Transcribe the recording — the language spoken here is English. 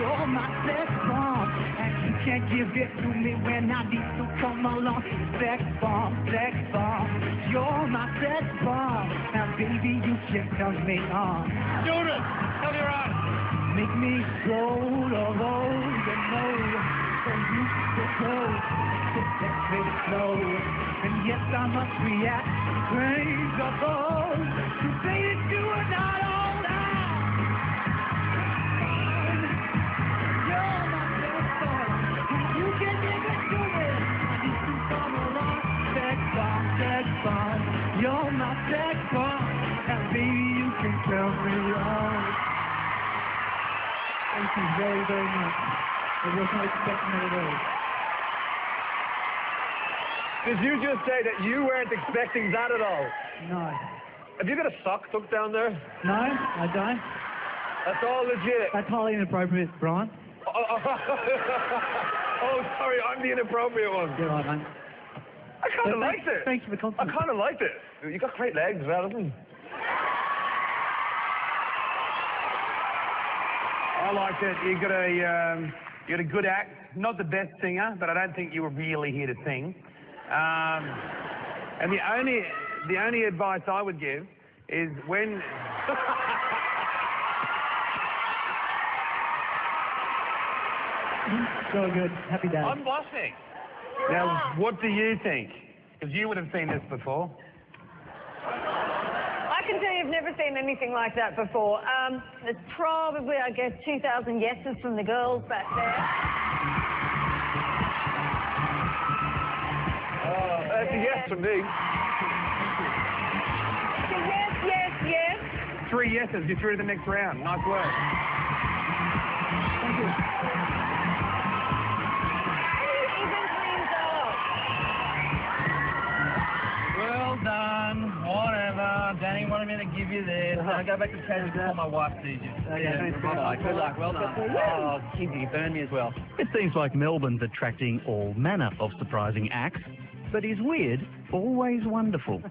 You're my sex bomb, and you can't give it to me when I need to come along. Sex bomb, sex bomb. You're my sex bomb, and baby you can turn me on. Children, come here on. Make me go the road you know, so you to go. So let's slow. And yes, I must react. Praise the Lord. To say that you are not Thank you very, very much. I was not expecting it at all. Did you just say that you weren't expecting that at all? No. Have you got a sock tucked down there? No, I don't. That's all legit. That's highly inappropriate, Brian. Oh, oh, sorry, I'm the inappropriate one. You're right, mate. I kind of liked it. Thanks for the I kind of liked it. You've got great legs as well, haven't you? I liked it. You got a um, you got a good act. Not the best singer, but I don't think you were really here to sing. Um, and the only the only advice I would give is when So good. Happy day. I'm blushing. Now, what do you think? Because you would have seen this before. I can tell you I've never seen anything like that before. Um, there's probably, I guess, 2,000 yeses from the girls back there. Uh, that's a yes from me. Yes, yes, yes. Three yeses. You're through to the next round. Nice work. Thank you. Dannii wanted me to give you this. Uh-huh. Now go back to Tassie before my wife sees you. Okay, thanks. Good luck. Good luck. Well done. Oh, kids, you burned me as well. It seems like Melbourne's attracting all manner of surprising acts, but is weird always wonderful?